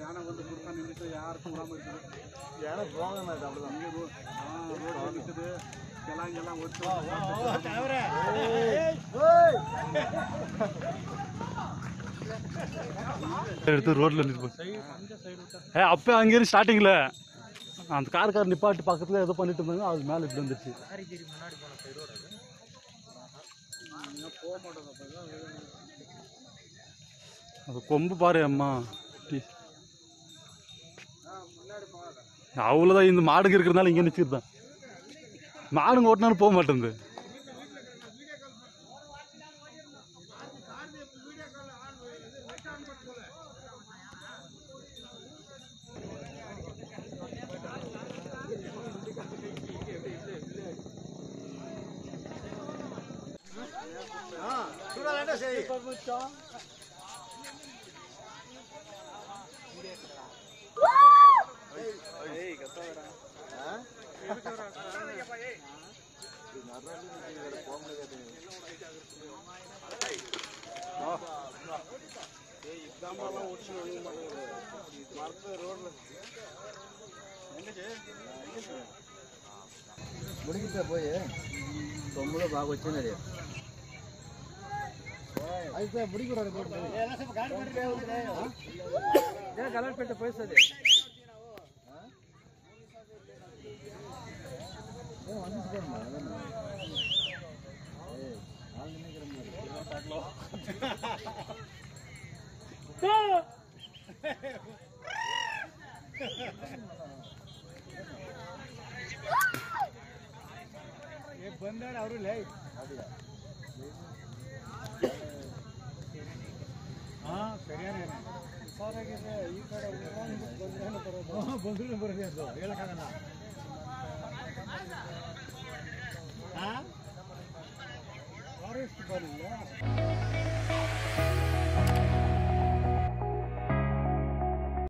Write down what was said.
யானை வந்து கொடுத்தா நின்றுட்டு யாருக்கும் விடாம இருக்குது ஏன்னா போங்க அப்படிதான் ரோட் ஆ ரோட் கிளாங்க எல்லாம் எடுத்து ரோட்ல நிற்போம் ஏ அப்போ அங்கேருந்து ஸ்டார்டிங்கில் அந்த கார் நிப்பாட்டி பக்கத்தில் ஏதோ பண்ணிட்டு இருந்தாங்க அது மேலே இப்படி வந்துருச்சு. அது கொம்பு பாரு அம்மா. அவ்வளோதான் இந்த மாடுங்க இருக்கிறதுனால இங்கே நிற்கிறது தான் மாடுங்க ஓட்டினாலும் போக மாட்டேங்குது చూడాలంటే చేయి ముడిగితే పోయే. తొమ్మిదో బాగా వచ్చింది అది. అయితే ముడికి కలర్ పెట్ట పోయిస్తుంది ಬಂದಾರ ಅವರು ಲೇ ಹಾ ಹುಷಾರಾಗಿದೆ ಈ ಕಡೆ ಬಂದ್ರೆ ಬರೋದು. ಬಂದ್ರೆ